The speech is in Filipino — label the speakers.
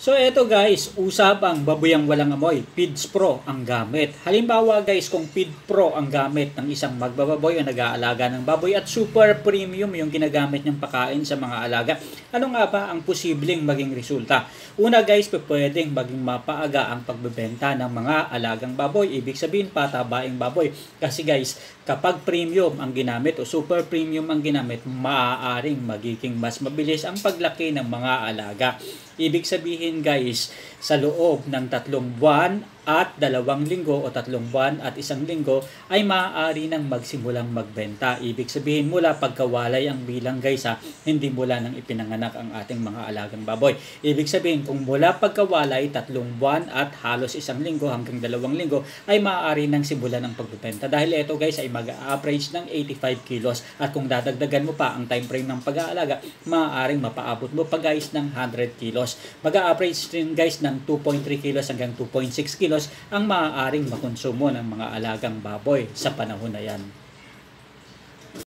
Speaker 1: So eto guys, usapang baboyang walang amoy, Feeds Pro ang gamit. Halimbawa guys, kung Feed Pro ang gamit ng isang magbababoy o nag-aalaga ng baboy at super premium yung ginagamit niyang pakain sa mga alaga, ano nga ba ang posibleng maging resulta? Una guys, pwedeng maging mapaaga ang pagbebenta ng mga alagang baboy. Ibig sabihin patabaing baboy. Kasi guys, kapag premium ang ginamit o super premium ang ginamit, maaaring magiging mas mabilis ang paglaki ng mga alaga. Ibig sabihin guys, sa loob ng tatlong buwan at dalawang linggo o tatlong buwan at isang linggo ay maaari nang magsimulang magbenta. Ibig sabihin mula pagkawalay ang bilang guys ha, hindi mula nang ipinanganak ang ating mga alagang baboy. Ibig sabihin kung mula pagkawalay tatlong buwan at halos isang linggo hanggang dalawang linggo ay maaari nang simulan ang pagbebenta. Dahil ito guys ay mag-average ng 85 kilos at kung dadagdagan mo pa ang time frame ng pag-aalaga, maaaring mapaabot mo pa guys ng 100 kilos. Mag-average din guys ng 2.3 kilos hanggang 2.6 kilos ang maaaring makonsumo ng mga alagang baboy sa panahon na yan.